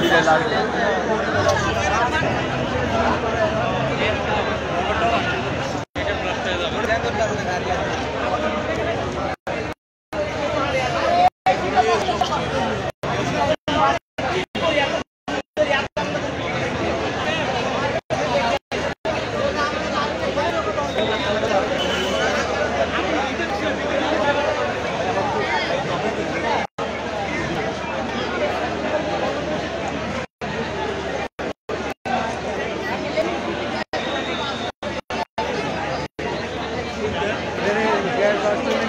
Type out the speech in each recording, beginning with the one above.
झूलेलाल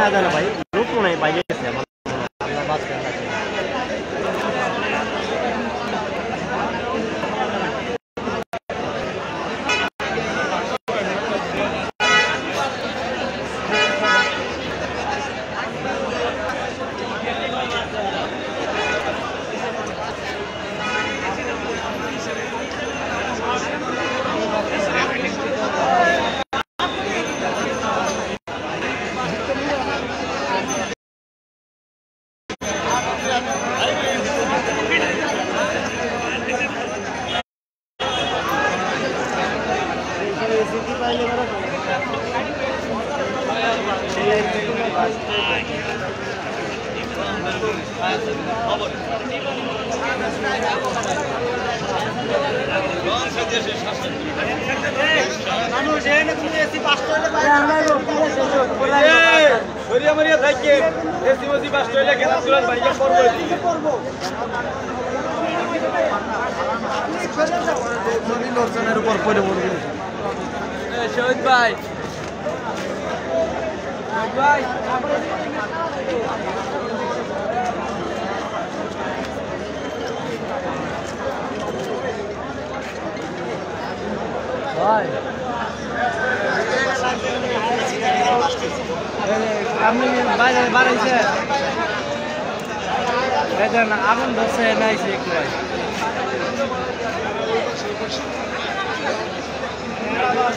नाही आला भाई। झोप नाही पाहिजे সরিয়া মরিয়া থাকে এসি মসি বাস টয়লে কেনা সুরাজ ভাইকে লোকজনের উপর পড়ে পড়বে শহীদ ভাই। ভাই। আপনি বাইরে বাড়াইছে। আগুন ধরছে নাইছে একটু